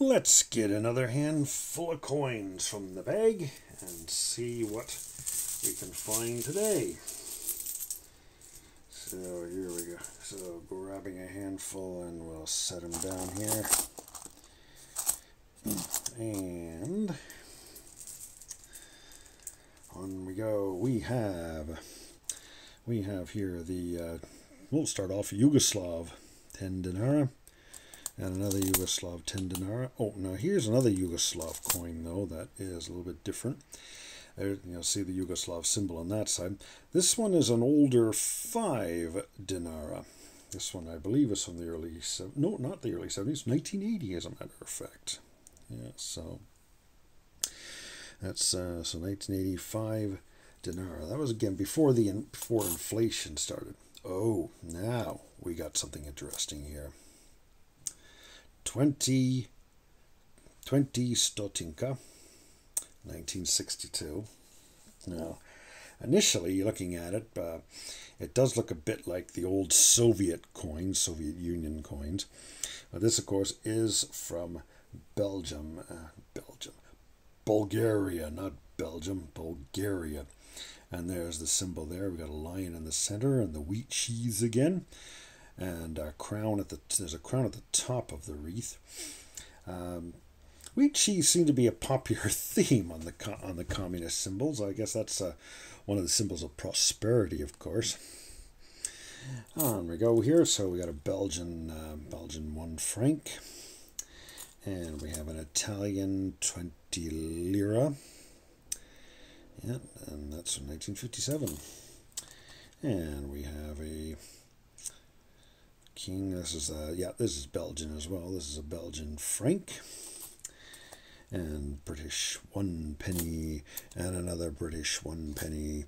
Let's get another handful of coins from the bag and see what we can find today. So here we go. So grabbing a handful and we'll set them down here. And on we go. We have we have here the uh, we'll start off Yugoslav 10 dinara and another Yugoslav 10 dinara. Oh, now here's another Yugoslav coin though that is a little bit different. There, you'll see the Yugoslav symbol on that side. This one is an older 5 dinara. This one, I believe, is from the early, no, not the early 70s, 1980 as a matter of fact. Yeah, so that's uh, so 1985 dinara. That was again before the before inflation started. Oh, now we got something interesting here. 20, 20 Stotinka, 1962. Now, initially looking at it, uh, it does look a bit like the old Soviet coins, Soviet Union coins. But this, of course, is from Belgium. Uh, Belgium. Bulgaria, not Belgium, Bulgaria. And there's the symbol there. We've got a lion in the center and the wheat sheaves again. And a crown at the there's a crown at the top of the wreath. Um, wheat cheese to be a popular theme on the on the communist symbols. I guess that's uh, one of the symbols of prosperity, of course. On we go here. So we got a Belgian uh, Belgian one franc, and we have an Italian twenty lira. Yeah, and that's from 1957. And we have a This is a, yeah, this is Belgian as well. This is a Belgian franc. And British one penny, and another British one penny,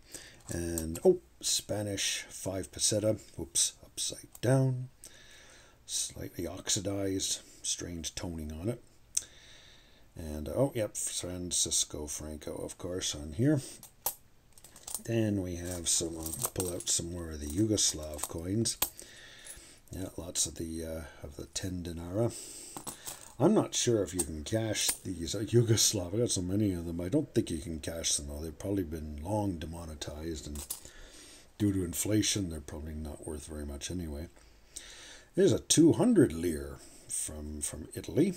and oh, Spanish five peseta. Whoops, upside down, slightly oxidized, strange toning on it. And oh, yep, Francisco Franco, of course, on here. Then we have some, I'll pull out some more of the Yugoslav coins. Yeah, lots of the uh, of the 10 dinara. I'm not sure if you can cash these uh, Yugoslav. I got so many of them. I don't think you can cash them though. They've probably been long demonetized, and due to inflation, they're probably not worth very much anyway. There's a 200 lire from from Italy.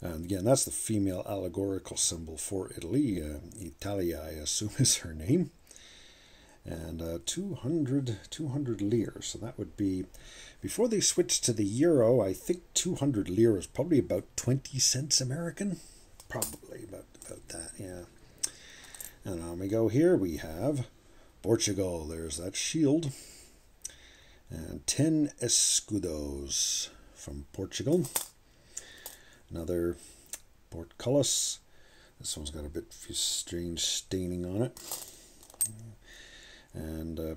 And again, that's the female allegorical symbol for Italy. Uh, Italia, I assume, is her name. And uh, 200, 200 lire. So that would be, before they switched to the euro, I think 200 lire is probably about 20 cents American. Probably about, about that, yeah. And on we go here, we have Portugal. There's that shield. And 10 escudos from Portugal. Another portcullis. This one's got a bit of strange staining on it. And uh,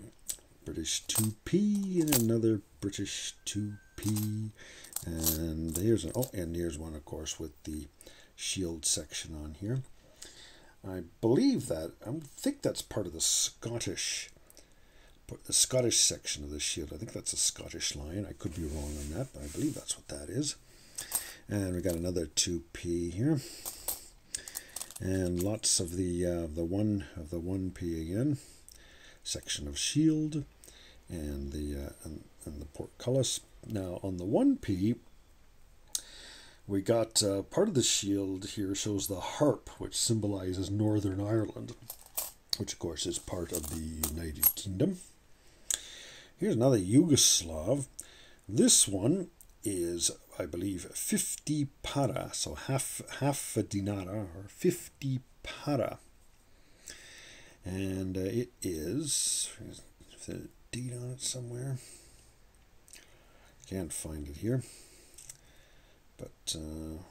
British 2p and another British 2p. And here's an, oh, and here's one, of course, with the shield section on here. I believe that, I think that's part of the Scottish, the Scottish section of the shield. I think that's a Scottish line. I could be wrong on that, but I believe that's what that is. And we got another 2p here. And lots of the uh, the one of the 1p again. Section of shield and the uh, and, and the portcullis. Now on the 1p we got uh, part of the shield here shows the harp which symbolizes Northern Ireland, which of course is part of the United Kingdom. Here's another Yugoslav. This one is, I believe, 50 para, so half, half a dinara, or 50 para. And uh, it is, is there a date on it somewhere? Can't find it here. But, uh,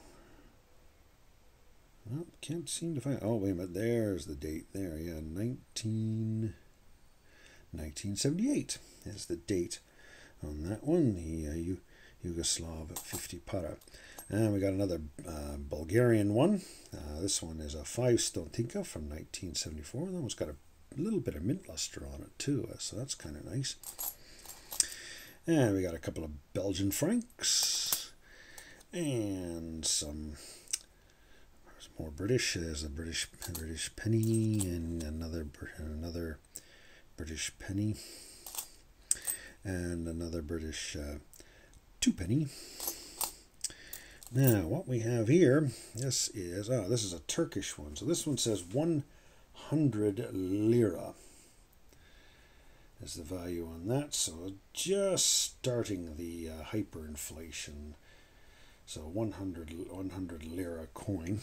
well, can't seem to find. Oh, wait a minute. There's the date there. Yeah, 19, 1978 is the date on that one. The uh, you Yugoslav 50 para. And we got another uh, Bulgarian one. Uh, this one is a 5 Stotinka from 1974. That one's got a little bit of mint luster on it too, uh, so that's kind of nice. And we got a couple of Belgian francs. And some more British. There's a British British penny and another another British penny and another British uh, penny. Now, what we have here, this is, oh, this is a Turkish one. So this one says 100 lira is the value on that. So just starting the uh, hyperinflation. So 100, 100 lira coin.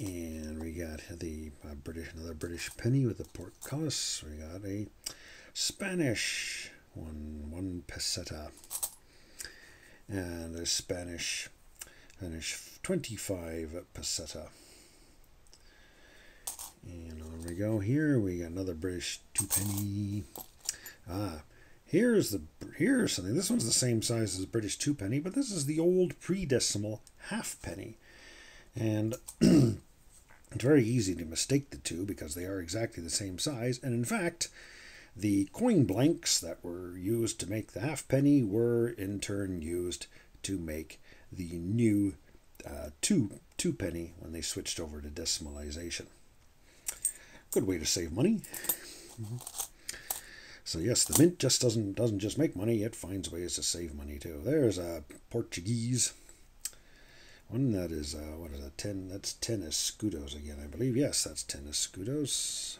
And we got the uh, British, another British penny with the portcullis. We got a Spanish one, one peseta, and a Spanish, Spanish 25 peseta. And on we go here. We got another British two penny. Ah, here's the here's something. This one's the same size as British two penny, but this is the old pre-decimal half penny. And it's very easy to mistake the two because they are exactly the same size. And in fact, the coin blanks that were used to make the halfpenny were in turn used to make the new uh, two two penny when they switched over to decimalization. Good way to save money. Mm-hmm. So yes, the mint just doesn't doesn't just make money; it finds ways to save money too. There's a Portuguese one that is uh, what is that? Ten. That's ten escudos again, I believe. Yes, that's ten escudos.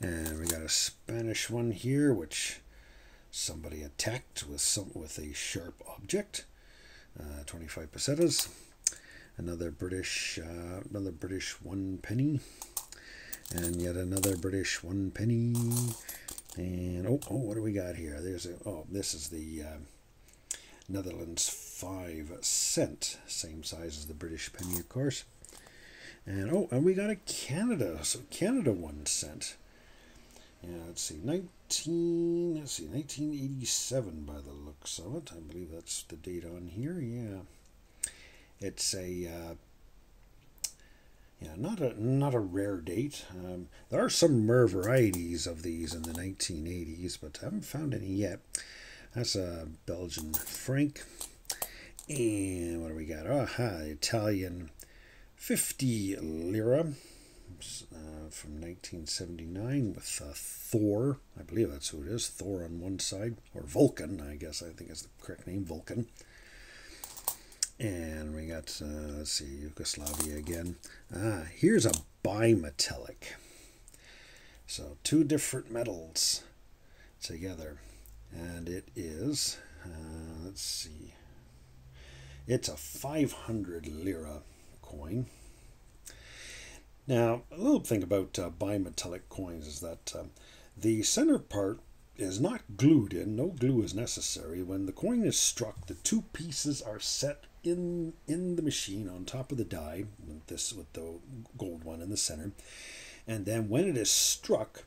And we got a Spanish one here, which somebody attacked with some with a sharp object. Uh, 25 pesetas. Another British, uh, another British one penny, and yet another British one penny. And oh, oh, what do we got here? There's a oh, this is the uh, Netherlands five cent, same size as the British penny, of course. And oh, and we got a Canada, so Canada one cent. Yeah, let's see, 19, let's see, 1987 by the looks of it. I believe that's the date on here. Yeah, it's a uh, yeah, not a not a rare date. Um, there are some rare varieties of these in the 1980s, but I haven't found any yet. That's a Belgian franc. And what do we got? Aha, Italian 50 lira uh, from 1979 with uh, Thor. I believe that's who it is. Thor on one side, or Vulcan, I guess I think is the correct name, Vulcan. And we got, uh, let's see, Yugoslavia again. Ah, here's a bimetallic. So two different metals together. And it is, uh, let's see, it's a 500 lira coin. Now, a little thing about uh, bimetallic coins is that uh, the center part is not glued in. No glue is necessary. When the coin is struck, the two pieces are set in in the machine on top of the die, with this with the gold one in the center. And then when it is struck,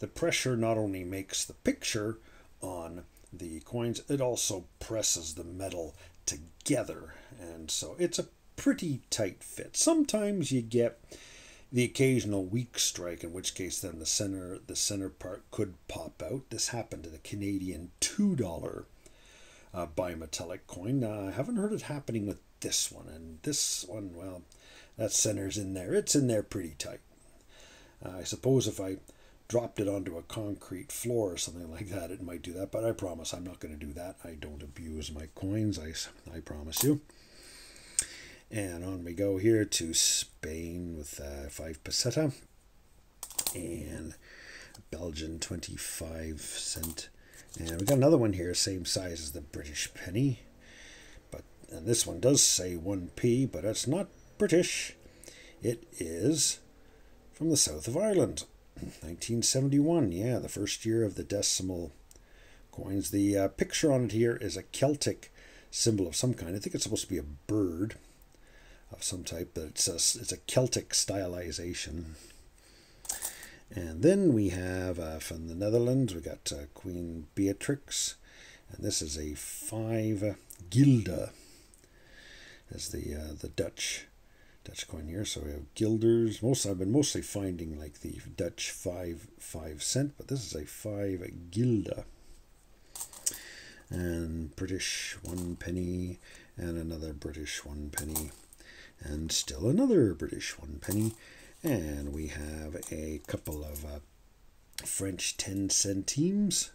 the pressure not only makes the picture on the coins, it also presses the metal together. And so it's a pretty tight fit. Sometimes you get the occasional weak strike, in which case then the center the center part could pop out. This happened to the Canadian two dollar uh, bimetallic coin. Uh, I haven't heard it happening with this one, and this one, well, that center's in there. It's in there pretty tight. Uh, I suppose if I dropped it onto a concrete floor or something like that, it might do that. But I promise I'm not going to do that. I don't abuse my coins. I I promise you. And on we go here to Spain with uh, 5 peseta and Belgian 25 cent. And we got another one here, same size as the British penny. But and this one does say 1p, but it's not British. It is from the south of Ireland. 1971, yeah, the first year of the decimal coins. The uh, picture on it here is a Celtic symbol of some kind. I think it's supposed to be a bird of some type, but it's a, it's a Celtic stylization. And then we have uh, from the Netherlands, we got uh, Queen Beatrix, and this is a five guilder, as the uh, the Dutch Dutch coin here. So we have guilders. Most I've been mostly finding like the Dutch five five cent, but this is a five guilder. and British one penny, and another British one penny, and still another British one penny, and we have a couple of uh, French 10 centimes.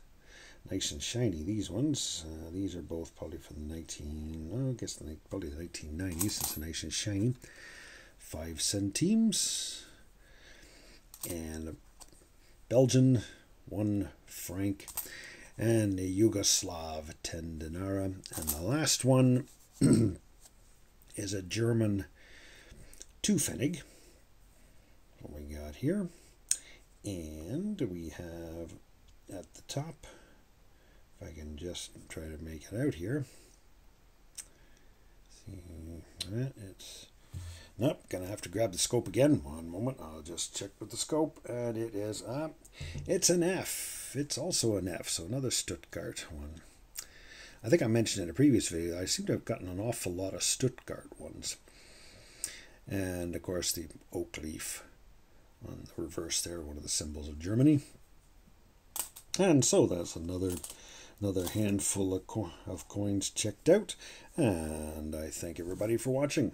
Nice and shiny, these ones. Uh, these are both probably from the 19, oh, I guess the, probably the 1990s. It's nice and shiny. 5 centimes. And Belgian, 1 franc. And a Yugoslav, 10 dinara. And the last one is a German 2 pfennig. What we got here. And we have at the top, if I can just try to make it out here. See, it's nope. Gonna have to grab the scope again. One moment. I'll just check with the scope, and it is uh, it's an F. It's also an F. So another Stuttgart one. I think I mentioned in a previous video. I seem to have gotten an awful lot of Stuttgart ones, and of course the oak leaf on the reverse there, one of the symbols of Germany. And so that's another another handful of, co of coins checked out. And I thank everybody for watching.